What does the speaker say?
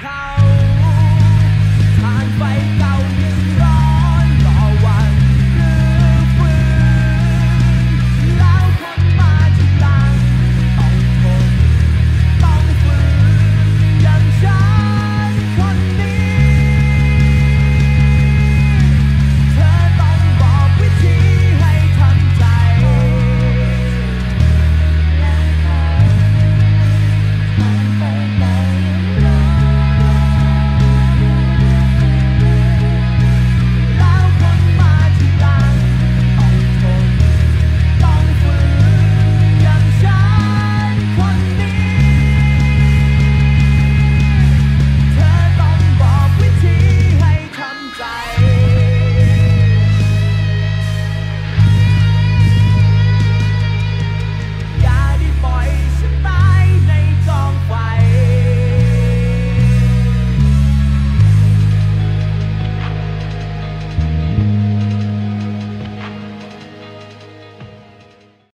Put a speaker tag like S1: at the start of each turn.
S1: How.